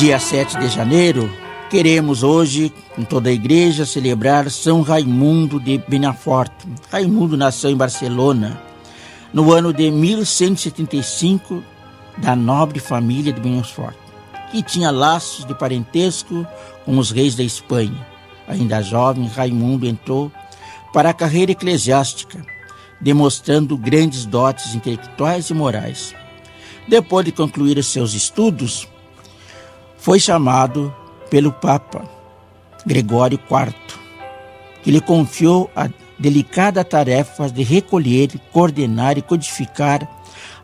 Dia 7 de janeiro, queremos hoje, com toda a igreja, celebrar São Raimundo de Benafort. Raimundo nasceu em Barcelona no ano de 1175, da nobre família de Benafort, que tinha laços de parentesco com os reis da Espanha. Ainda jovem, Raimundo entrou para a carreira eclesiástica, demonstrando grandes dotes intelectuais e morais. Depois de concluir seus estudos, foi chamado pelo Papa Gregório IV, que lhe confiou a delicada tarefa de recolher, coordenar e codificar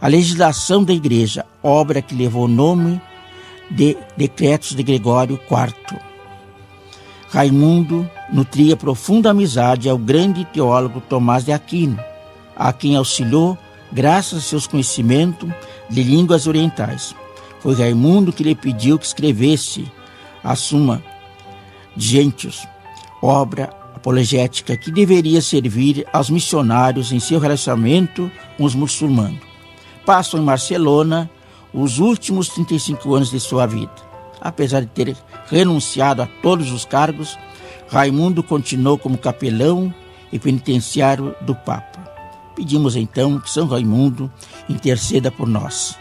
a legislação da Igreja, obra que levou o nome de Decretos de Gregório IV. Raimundo nutria profunda amizade ao grande teólogo Tomás de Aquino, a quem auxiliou graças a seus conhecimentos de línguas orientais. Foi Raimundo que lhe pediu que escrevesse a Suma Gentius, obra apologética que deveria servir aos missionários em seu relacionamento com os muçulmanos. Passam em Barcelona os últimos 35 anos de sua vida. Apesar de ter renunciado a todos os cargos, Raimundo continuou como capelão e penitenciário do Papa. Pedimos então que São Raimundo interceda por nós.